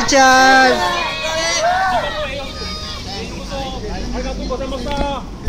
굿잘. 알가 또 고생 먹다